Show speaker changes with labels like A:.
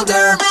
A: older